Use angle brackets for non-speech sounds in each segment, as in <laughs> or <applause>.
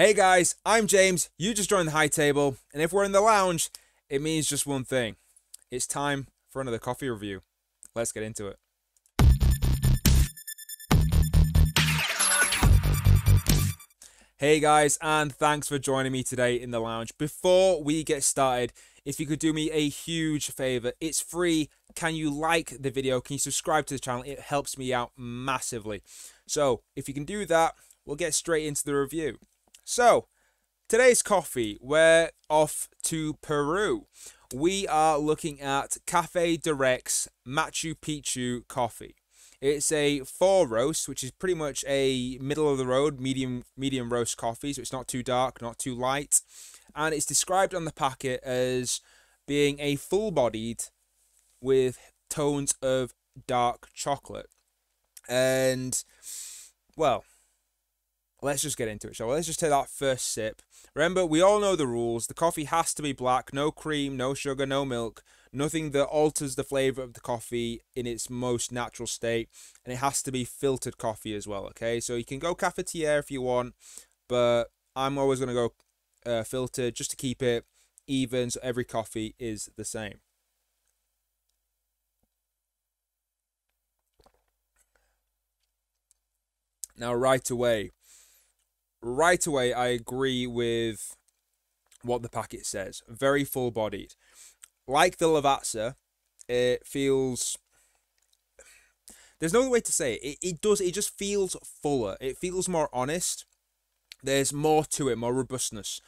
Hey guys, I'm James. You just joined the high table, and if we're in the lounge, it means just one thing. It's time for another coffee review. Let's get into it. Hey guys, and thanks for joining me today in the lounge. Before we get started, if you could do me a huge favor, it's free. Can you like the video? Can you subscribe to the channel? It helps me out massively. So, if you can do that, we'll get straight into the review. So, today's coffee, we're off to Peru. We are looking at Cafe Direct's Machu Picchu coffee. It's a four roast, which is pretty much a middle of the road medium medium roast coffee, so it's not too dark, not too light, and it's described on the packet as being a full-bodied with tones of dark chocolate. And well, let's just get into it, shall we? Let's just take that first sip. Remember, we all know the rules. The coffee has to be black, no cream, no sugar, no milk nothing that alters the flavor of the coffee in its most natural state and it has to be filtered coffee as well okay so you can go cafetiere if you want but i'm always going to go uh, filtered just to keep it even so every coffee is the same now right away right away i agree with what the packet says very full bodied like the Lavazza, it feels. There's no other way to say it. it. It does. It just feels fuller. It feels more honest. There's more to it, more robustness.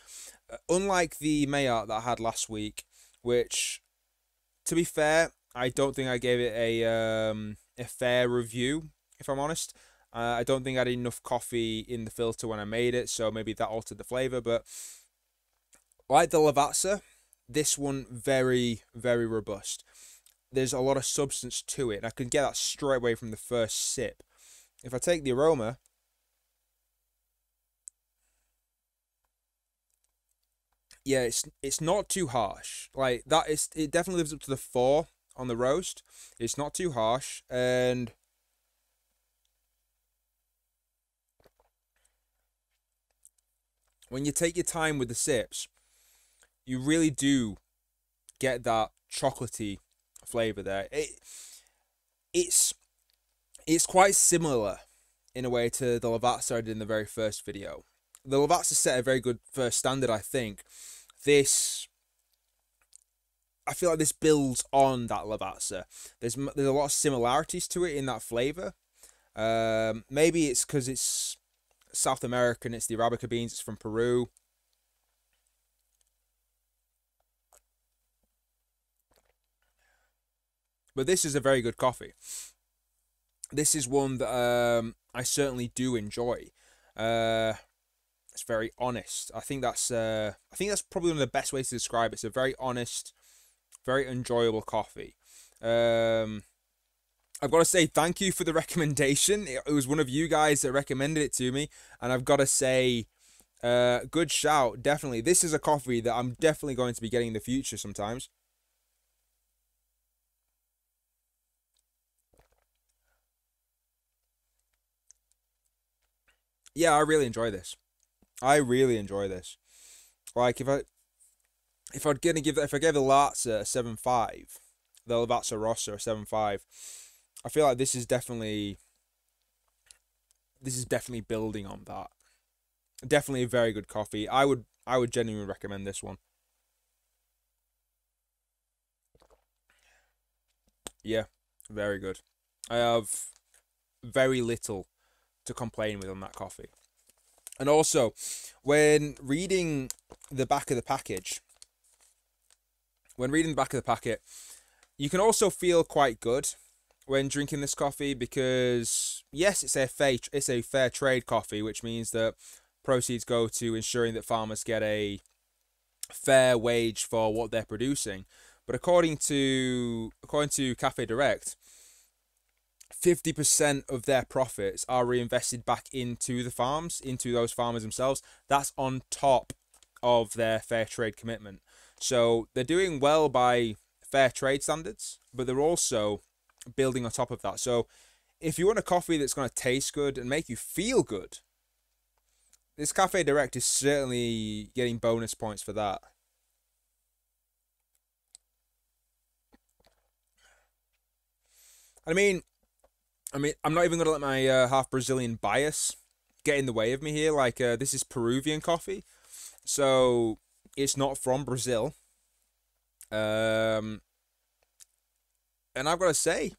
Uh, unlike the Maillart that I had last week, which, to be fair, I don't think I gave it a um, a fair review. If I'm honest, uh, I don't think I had enough coffee in the filter when I made it, so maybe that altered the flavor. But like the Lavazza, this one very very robust. There's a lot of substance to it and i can get that straight away from the first sip. If i take the aroma yeah it's it's not too harsh. Like that is it definitely lives up to the four on the roast. It's not too harsh and when you take your time with the sips you really do get that chocolatey flavor there. It it's it's quite similar in a way to the Lavazza I did in the very first video. The Lavazza set a very good first standard, I think. This I feel like this builds on that Lavazza. There's there's a lot of similarities to it in that flavor. Um, maybe it's because it's South American. It's the Arabica beans. It's from Peru. But this is a very good coffee. This is one that um, I certainly do enjoy. Uh, it's very honest. I think that's uh, I think that's probably one of the best ways to describe it. It's a very honest, very enjoyable coffee. Um, I've got to say thank you for the <laughs> recommendation. It, was one of you guys that recommended it to me, and I've got to say, uh, good shout. Definitely, this is a coffee that I'm definitely going to be getting in the future sometimes. yeah, I really enjoy this. I really enjoy this. Like if I if I'd gonna give if I gave the Latza a seven five, the Lavazza Rossa a seven five, I feel like this is definitely this is definitely building on that. Definitely a very good coffee. I would I would genuinely recommend this one. Yeah, very good. I have very little to complain with on that coffee. And also, when reading the back of the package, when reading the back of the packet, you can also feel quite good when drinking this coffee because yes, it's a fair it's a fair trade coffee, which means that proceeds go to ensuring that farmers get a fair wage for what they're producing. But according to according to Cafe Direct, 50% of their profits are reinvested back into the farms, into those farmers themselves. That's on top of their fair trade commitment. So they're doing well by fair trade standards, but they're also building on top of that. So if you want a coffee that's going to taste good and make you feel good, this Cafe Direct is certainly getting bonus points for that. I mean, I mean, I'm not even gonna let my uh, half Brazilian bias get in the way of me here. Like, uh, this is Peruvian coffee, so it's not from Brazil. Um, and I've got to say,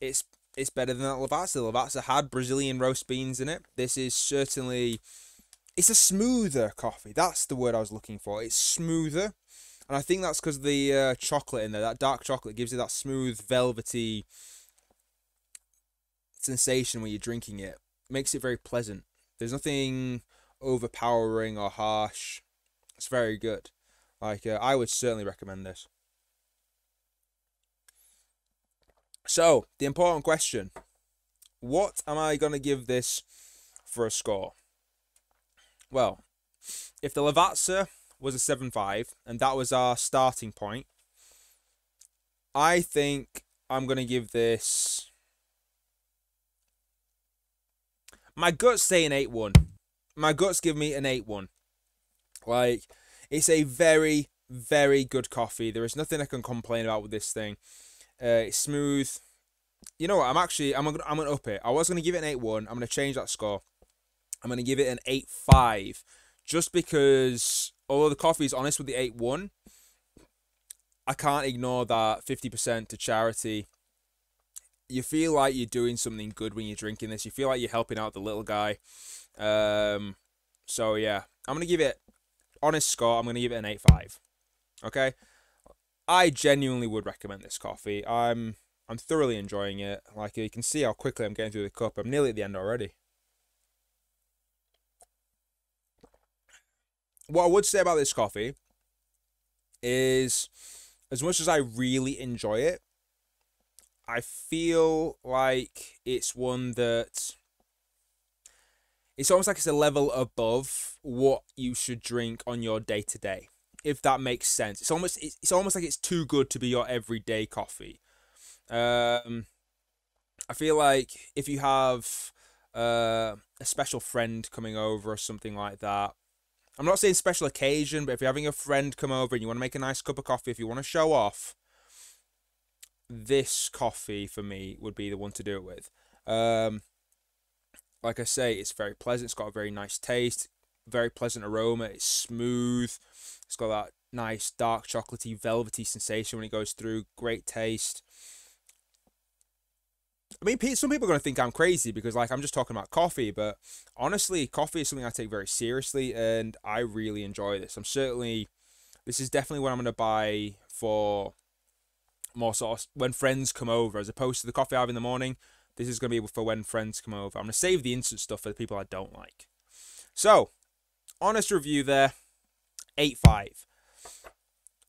it's it's better than that Lavazza. Lavazza had Brazilian roast beans in it. This is certainly it's a smoother coffee. That's the word I was looking for. It's smoother, and I think that's because the uh, chocolate in there, that dark chocolate, gives it that smooth, velvety sensation when you're drinking it. Makes it very pleasant. There's nothing overpowering or harsh. It's very good. Like uh, I would certainly recommend this. So, the important question what am I going to give this for a score? Well, if the Lavazza was a 7 5 and that was our starting point, I think I'm going to give this. My guts say an 8 1. My guts give me an 8 1. Like, it's a very, very good coffee. There is nothing I can complain about with this thing. Uh, smooth. You know what? I'm actually I'm gonna I'm gonna up it. I was gonna give it an eight one. I'm gonna change that score. I'm gonna give it an eight five, just because although the coffee is honest with the eight one, I can't ignore that fifty percent to charity. You feel like you're doing something good when you're drinking this. You feel like you're helping out the little guy. Um, so yeah, I'm gonna give it honest score. I'm gonna give it an eight five. Okay. I genuinely would recommend this coffee. I'm I'm thoroughly enjoying it. Like you can see how quickly I'm getting through the cup. I'm nearly at the end already. What I would say about this coffee is as much as I really enjoy it, I feel like it's one that it's almost like it's a level above what you should drink on your day to day if that makes sense. It's almost it's, it's almost like it's too good to be your everyday coffee. Um, I feel like if you have uh, a special friend coming over or something like that, I'm not saying special occasion, but if you're having a friend come over and you want to make a nice cup of coffee, if you want to show off, this coffee for me would be the one to do it with. Um, like I say, it's very pleasant. It's got a very nice taste, very pleasant aroma. It's smooth. It's got that nice dark chocolatey, velvety sensation when it goes through. Great taste. I mean, some people are going to think I'm crazy because, like, I'm just talking about coffee, but honestly, coffee is something I take very seriously, and I really enjoy this. I'm certainly, this is definitely what I'm going to buy for more sort of when friends come over, as opposed to the coffee I have in the morning. This is going to be for when friends come over. I'm going to save the instant stuff for the people I don't like. So, honest review there. 8.5.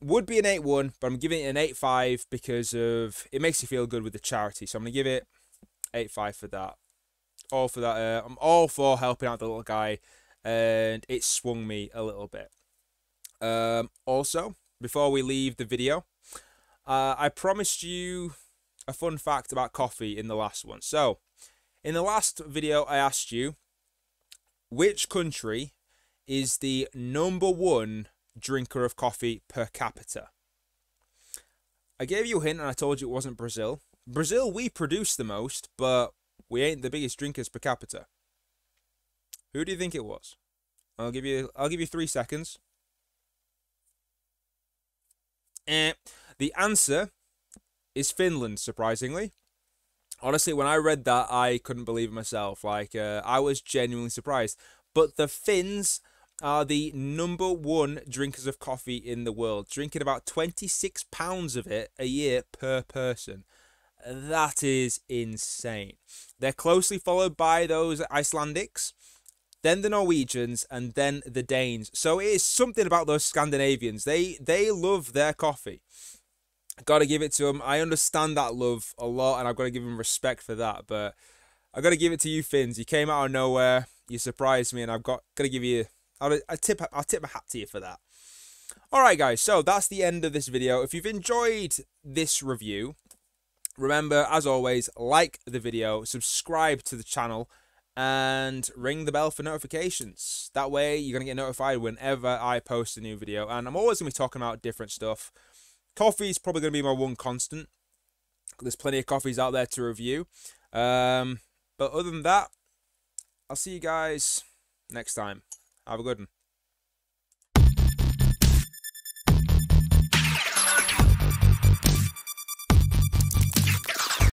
Would be an 8-1, but I'm giving it an 8.5 because of it makes you feel good with the charity. So I'm going to give it 8.5 for that. All for that. Uh, I'm all for helping out the little guy, and it swung me a little bit. Um, also, before we leave the video, uh, I promised you a fun fact about coffee in the last one. So, in the last video, I asked you which country is the number one drinker of coffee per capita. I gave you a hint and I told you it wasn't Brazil. Brazil, we produce the most, but we ain't the biggest drinkers per capita. Who do you think it was? I'll give you I'll give you three seconds. Eh, the answer is Finland, surprisingly. Honestly, when I read that, I couldn't believe myself. Like, uh, I was genuinely surprised. But the Finns are the number one drinkers of coffee in the world, drinking about 26 pounds of it a year per person. That is insane. They're closely followed by those Icelandics, then the Norwegians, and then the Danes. So it is something about those Scandinavians. They they love their coffee. Got to give it to them. I understand that love a lot, and I've got to give them respect for that. But I've got to give it to you, Finns. You came out of nowhere. You surprised me, and I've got got to give you I'll, I tip I'll tip my hat to you for that. Alright guys, so that's the end of this video. If you've enjoyed this review, remember, as always, like the video, subscribe to the channel, and ring the bell for notifications. That way, you're going to get notified whenever I post a new video. And I'm always going to be talking about different stuff. Coffee is probably going to be my one constant. There's plenty of coffees out there to review. Um, but other than that, I'll see you guys next time. Have a good one.